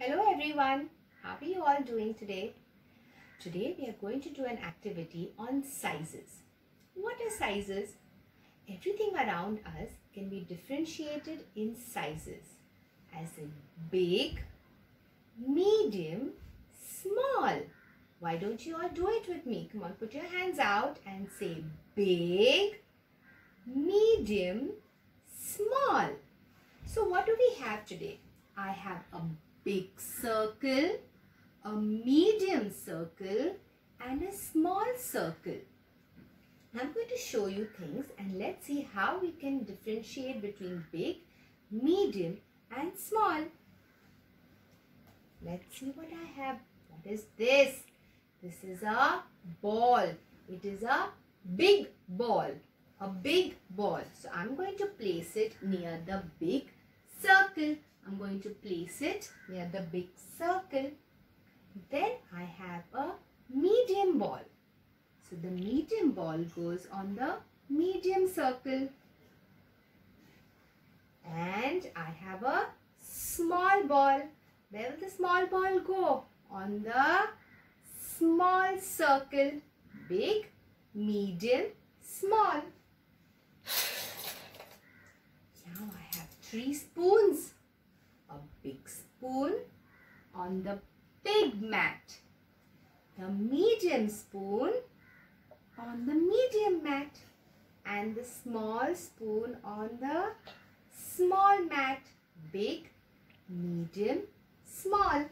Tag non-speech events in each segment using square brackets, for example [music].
Hello everyone, how are you all doing today? Today we are going to do an activity on sizes. What are sizes? Everything around us can be differentiated in sizes as in big, medium, small. Why don't you all do it with me? Come on, put your hands out and say big, medium, small. So what do we have today? I have a big circle, a medium circle and a small circle. I'm going to show you things and let's see how we can differentiate between big, medium and small. Let's see what I have. What is this? This is a ball. It is a big ball. A big ball. So I'm going to place it near the big circle. I'm going to place it near the big circle. Then I have a medium ball. So the medium ball goes on the medium circle. And I have a small ball. Where will the small ball go? On the small circle. Big, medium, small. Now I have three spoons. A big spoon on the big mat. The medium spoon on the medium mat. And the small spoon on the small mat. Big, medium, small.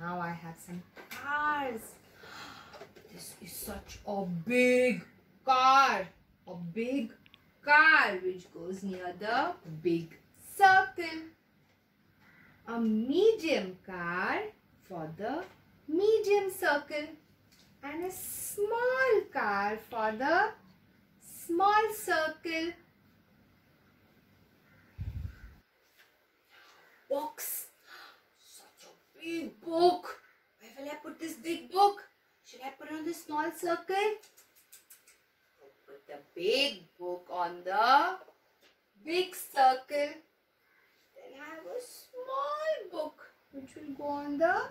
Now I have some cars. [gasps] This is such a big car. A big car which goes near the big circle. A medium car for the medium circle. And a small car for the small circle. Box. Such a big book. Where will I put this big book? Should I put it on the small circle? The big book on the big circle. Then I have a small book which will go on the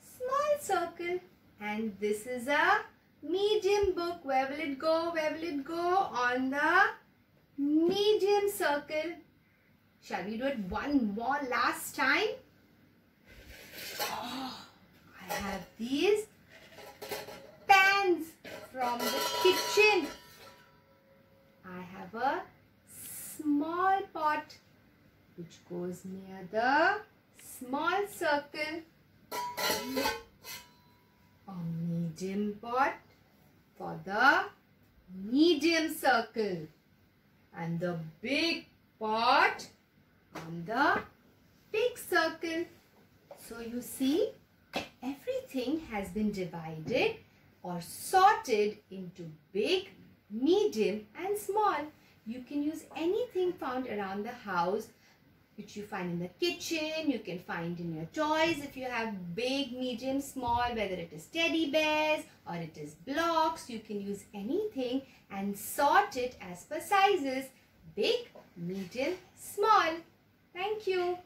small circle. And this is a medium book. Where will it go? Where will it go? On the medium circle. Shall we do it one more last time? Oh, have a small pot which goes near the small circle. A medium pot for the medium circle. And the big pot on the big circle. So you see everything has been divided or sorted into big, medium and small. You can use anything found around the house which you find in the kitchen, you can find in your toys if you have big, medium, small, whether it is teddy bears or it is blocks, you can use anything and sort it as per sizes, big, medium, small. Thank you.